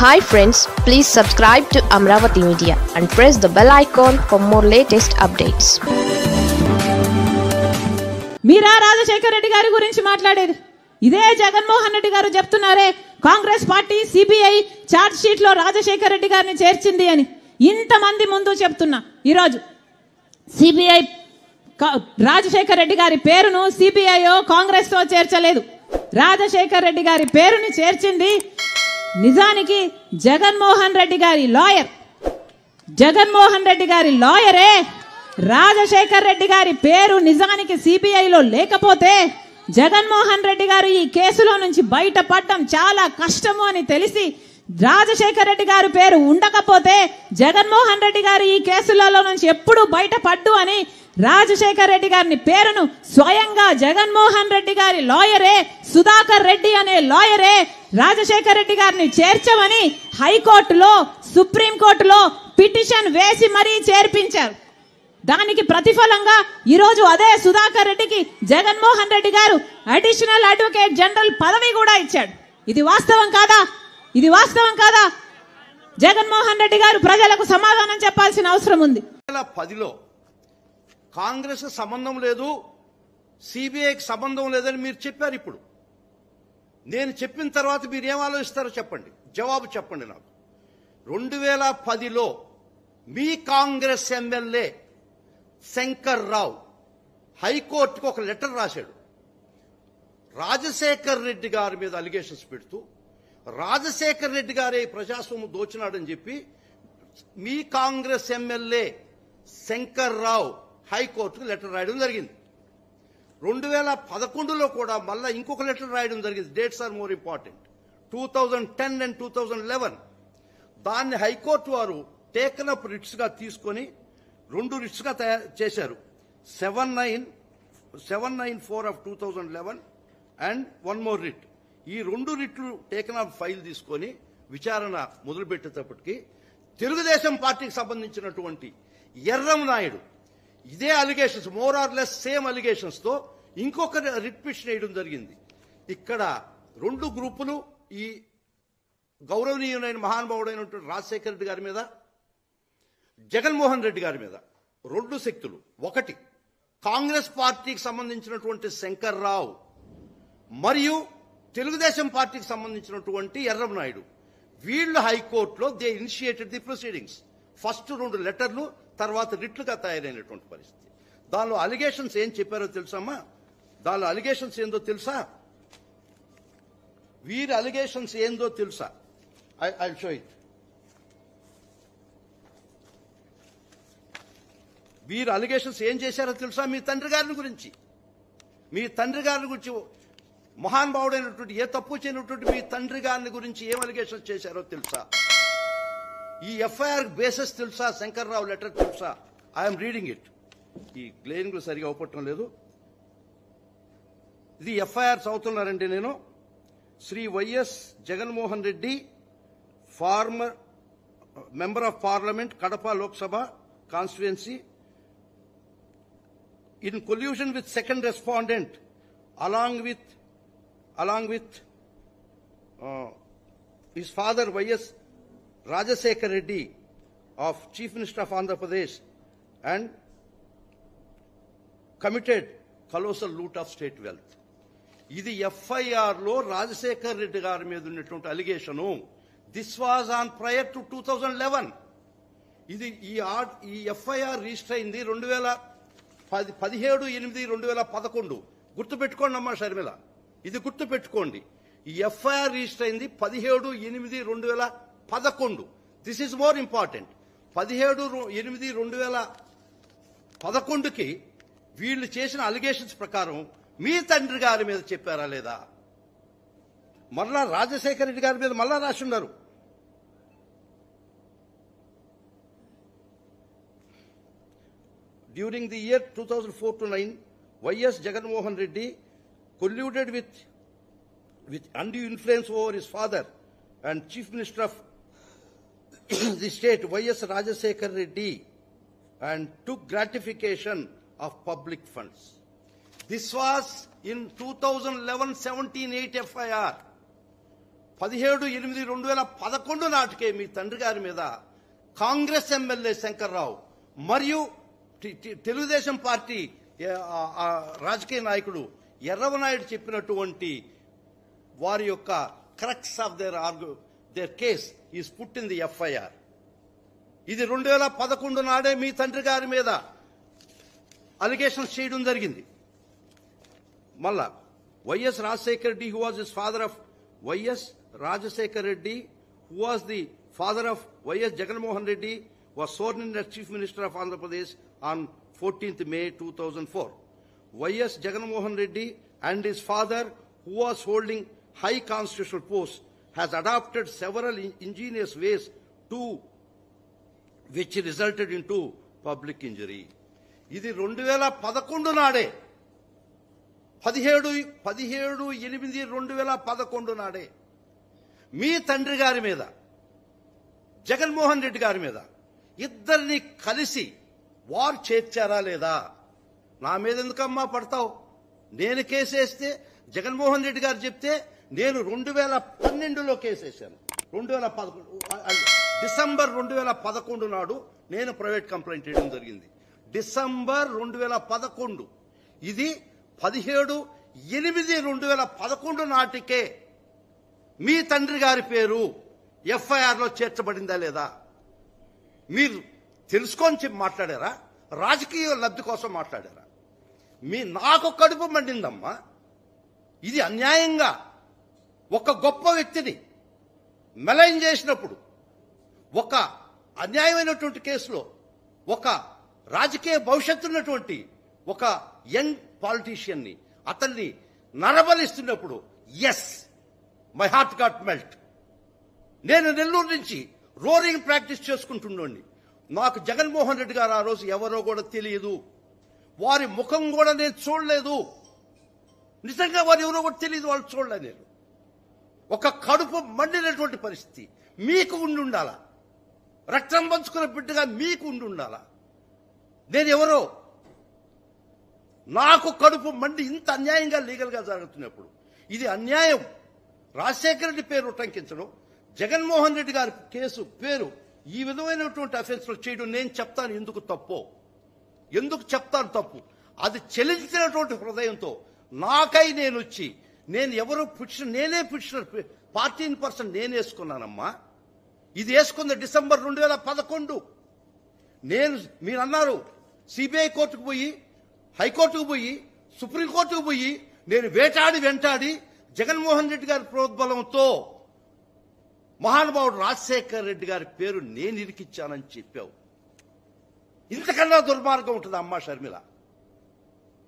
Hi friends please subscribe to Amaravati media and press the bell icon for more latest updates మీరా రాజశేఖర్ రెడ్డి గారి గురించి మాట్లాడేది? ఇదే జగన్మోహన్ రెడ్డి గారు చెప్తున్నారే కాంగ్రెస్ పార్టీ సిబిఐ చార్జ్ షీట్లో రాజశేఖర్ రెడ్డి గారిని చేర్చింది అని. ఇంతమంది ముందు చెప్తున్నా. ఈరోజు సిబిఐ రాజశేఖర్ రెడ్డి గారి పేరును సిబిఐ కాంగ్రెస్తో చేర్చలేదు. రాజశేఖర్ రెడ్డి గారి పేరుని చేర్చింది నిజానికి జగన్మోహన్ రెడ్డి గారి లాయర్. జగన్మోహన్ రెడ్డి గారి లాయరే. రాజశేఖర్ రెడ్డి గారి పేరు నిజానికి సిబిఐలో లేకపోతే జగన్మోహన్ రెడ్డి గారు ఈ కేసులో నుంచి బయటపడడం చాలా కష్టము అని తెలిసి రాజశేఖర్ రెడ్డి గారి పేరు ఉండకపోతే జగన్మోహన్ రెడ్డి గారు ఈ కేసులలో నుంచి ఎప్పుడు బయటపడ్డు అని రాజశేఖర్ రెడ్డి గారిని పేరును స్వయంగా జగన్మోహన్ రెడ్డి గారి లాయరే సుధాకర్ రెడ్డి అనే లాయరే రాజశేఖర్ రెడ్డి గారిని చేర్చమని హైకోర్టులో సుప్రీంకోర్టులో పిటిషన్ వేసి మరీ చేర్పించారు. దానికి ప్రతిఫలంగా ఈరోజు అదే సుధాకర్ రెడ్డికి జగన్మోహన్ రెడ్డి గారు అడిషనల్ అడ్వకేట్ జనరల్ పదవి కూడా ఇచ్చాడు. ఇది వాస్తవం కాదా? ఇది వాస్తవం కాదా? జగన్మోహన్ రెడ్డి గారు ప్రజలకు సమాధానం చెప్పాల్సిన అవసరం ఉంది. పదిలో కాంగ్రెస్ సంబంధం లేదు సిబిఐకి సంబంధం లేదని మీరు చెప్పారు ఇప్పుడు. నేను చెప్పిన తర్వాత మీరు ఏం ఆలోచిస్తారో చెప్పండి. జవాబు చెప్పండి నాకు. రెండు వేల పదిలో మీ కాంగ్రెస్ ఎమ్మెల్యే శంకర్ రావు హైకోర్టుకు ఒక లెటర్ రాశాడు. రాజశేఖర్ రెడ్డి గారి మీద అలిగేషన్స్ పెడుతూ రాజశేఖర్ రెడ్డి గారే ప్రజాస్వామ్యం దోచినాడని చెప్పి మీ కాంగ్రెస్ ఎమ్మెల్యే శంకర్ రావు హైకోర్టుకు లెటర్ రాయడం జరిగింది. రెండు వేల పదకొండులో కూడా మళ్ళీ ఇంకొక లెటర్ రాయడం జరిగింది. Dates are more important two thousand ten and two thousand eleven దాన్ని హైకోర్టు వారు టేకన్ అప్ రిట్స్గా తీసుకొని రెండు రిట్స్గా తయారు చేశారు. Seven nine seven nine four of two thousand eleven and one more writ ఈ రెండు రిట్లు టేకన్ అప్ ఫైల్ తీసుకొని విచారణ మొదలుపెట్టేటప్పటికి తెలుగుదేశం పార్టీకి సంబంధించినటువంటి ఎర్రం నాయుడు ఇదే allegations more or less same అలిగేషన్స్తో ఇంకొక రిట్ పిటిషన్ వేయడం జరిగింది. ఇక్కడ రెండు గ్రూపులు ఈ గౌరవనీయులైన మహానుభావుడైనటువంటి రాజశేఖర రెడ్డి గారి మీద జగన్మోహన్ రెడ్డి గారి మీద రెండు శక్తులు. ఒకటి కాంగ్రెస్ పార్టీకి సంబంధించినటువంటి శంకర్ రావు మరియు తెలుగుదేశం పార్టీకి సంబంధించినటువంటి ఎర్రం నాయుడు. వీళ్ళు హైకోర్టులో they initiated the proceedings first రెండు లెటర్లు తర్వాత రిట్లుగా తయారైనటువంటి పరిస్థితి. దానిలో అలిగేషన్స్ ఏం చెప్పారో తెలుసమ్మా దానిలో అలిగేషన్స్ ఏందో తెలుసా? వీరి అలిగేషన్స్ ఏందో తెలుసా? I I show it. వీరు అలిగేషన్స్ ఏం చేశారో తెలుసా మీ తండ్రి గారిని గురించి? మీ తండ్రి గారిని గురించి మహానుభావుడైనటువంటి ఏ తప్పు చేయనటువంటి మీ తండ్రి గారిని గురించి ఏం అలిగేషన్స్ చేశారో తెలుసా? ఈ ఎఫ్ఐఆర్ బేసెస్ తెలుసా? శంకర్రావు లెటర్ తెలుసా? ఐఎమ్ రీడింగ్ ఇట్ ఈ గ్లేరింగ్ సరిగా అవపట్టడం లేదు. ఇది ఎఫ్ఐఆర్ చదువుతున్నారండి నేను. Shri YS Jaganmohan Reddy former member of parliament Kadapa Lok Sabha constituency. In collusion with second respondent along with along with his father YS Rajasekhar Reddy of Chief Minister of Andhra Pradesh and colossal loot of state wealth. ఇది ఎఫ్ఐఆర్లో రాజశేఖర్ రెడ్డి గారి మీద ఉన్నటువంటి allegation. This was on prior to two thousand eleven ఇది ఈ ఈ FIR register అయింది రెండు వేల పది పదిహేడు ఎనిమిది రెండు వేల పదకొండు. గుర్తుపెట్టుకోండి అమ్మా షర్మిల. ఇది గుర్తుపెట్టుకోండి. ఈ ఎఫ్ఐఆర్ రిజిస్టర్ అయింది పదిహేడు ఎనిమిది రెండు వేల పదకొండు. దిస్ ఈజ్ మోర్ ఇంపార్టెంట్ పదిహేడు ఎనిమిది రెండు వేల పదకొండుకి వీళ్ళు చేసిన అలిగేషన్స్ ప్రకారం మీ తండ్రి గారి మీద చెప్పారా లేదా? మరలా రాజశేఖర రెడ్డి గారి మీద మళ్ళా రాసి ఉన్నారు. During the year two thousand four to nine YS Jaganmohan Reddy colluded with with and influence over his father and chief minister of the state, Y.S. Rajasekhar Reddy, and took gratification of public funds. This was in 2011-17 8 FIR. పదిహేడు ఎనిమిది రెండు వేల పదకొండు నాటికే మీ తండ్రి గారి మీద Congress MLA Shankarrao మరియు టి- టి- తెలుగుదేశం పార్టీ ఏ, ఆ, ఆ, రాజకీయ నాయకుడు ఎర్రవనాయుడు చెప్పినటువంటి వారి యొక్క crux of their argue their case is put in the FIR ఇది రెండు వేల పదకొండు నాడే మీ తండ్రి గారి మీద అలిగేషన్స్ చేయడం జరిగింది. మళ్ళా YS Rajasekhar Reddy who was his father of YS Rajasekhar Reddy who was the father of YS Jaganmohan Reddy was sworn in chief minister of Andhra Pradesh on fourteenth May two thousand four YS Jaganmohan Reddy and his father who was holding high constitutional post has adopted several ingenious ways to which resulted into public injury. ఇది రెండు వేల పదకొండు నాడే. పదిహేడు పదిహేడు ఎనిమిది రెండు వేల పదకొండు నాడే. మీ తండ్రి గారి మీద జగన్మోహన్ రెడ్డి గారి మీద ఇద్దరిని కలిసి వార్ చేర్చారా లేదా? నా మీద ఎందుకమ్మా పడతావు? నేను కేసేస్తే జగన్మోహన్ రెడ్డి గారు చెప్తే నేను రెండు వేల పన్నెండులో కేసేసాను రెండు వేల పదకొండు డిసెంబర్ రెండు వేల పదకొండు నాడు నేను ప్రైవేట్ కంప్లైంట్ చేయడం జరిగింది. డిసెంబర్ రెండు వేల పదకొండు ఇది పదిహేడు ఎనిమిది రెండు వేల పదకొండు నాటికే మీ తండ్రి గారి పేరు ఎఫ్ఐఆర్లో చేర్చబడిందా లేదా? మీరు తెలుసుకొని చెప్పి మాట్లాడారా? రాజకీయ లబ్ధి కోసం మాట్లాడారా? మీ నాకు కడుపు మండిందమ్మా. ఇది అన్యాయంగా ఒక గొప్ప వ్యక్తిని మెలైన్ చేసినప్పుడు ఒక అన్యాయమైనటువంటి కేసులో ఒక రాజకీయ భవిష్యత్తు ఉన్నటువంటి ఒక యంగ్ పాలిటీషియన్ని అతన్ని నరబలిస్తున్నప్పుడు yes my heart got melt నేను నెల్లూరు నుంచి రోరింగ్ ప్రాక్టీస్ చేసుకుంటున్నాండి నాకు జగన్మోహన్ రెడ్డి గారు ఆ రోజు ఎవరో కూడా తెలియదు. వారి ముఖం కూడా నేను చూడలేదు. నిజంగా వారు ఎవరో కూడా తెలియదు వాళ్ళు చూడలే నేను. ఒక కడుపు మండినటువంటి పరిస్థితి. మీకు ఉండి ఉండాలా రక్తం పంచుకున్న బిడ్డగా మీకు ఉండి ఉండాలా నేను ఎవరో నాకు కడుపు మండి ఇంత అన్యాయంగా లీగల్గా జరుగుతున్నప్పుడు ఇది అన్యాయం. రాజశేఖర రెడ్డి పేరు ఉటంకించడం జగన్మోహన్ రెడ్డి గారి కేసు పేరు ఈ విధమైనటువంటి అఫెన్స్లు చేయడం నేను చెప్తాను ఎందుకు తప్పో? ఎందుకు చెప్తాను తప్పు? అది చెల్లించినటువంటి హృదయంతో నాకై నేను వచ్చి నేను ఎవరు పిటిషన్ నేనే పిటిషనర్ ఫార్టీన్ పర్సన్ నేను వేసుకున్నానమ్మా. ఇది వేసుకుంది డిసెంబర్ రెండు వేల పదకొండు. నేను మీరు అన్నారు సిబిఐ కోర్టుకు పోయి హైకోర్టుకు పోయి సుప్రీంకోర్టుకు పోయి నేను వేటాడి వెంటాడి జగన్మోహన్ రెడ్డి గారి ప్రోద్బలంతో మహానుభావుడు రాజశేఖర్ రెడ్డి గారి పేరు నేను ఇరికిచ్చానని చెప్పావు. ఇంతకన్నా దుర్మార్గం ఉంటుంది అమ్మా షర్మిల?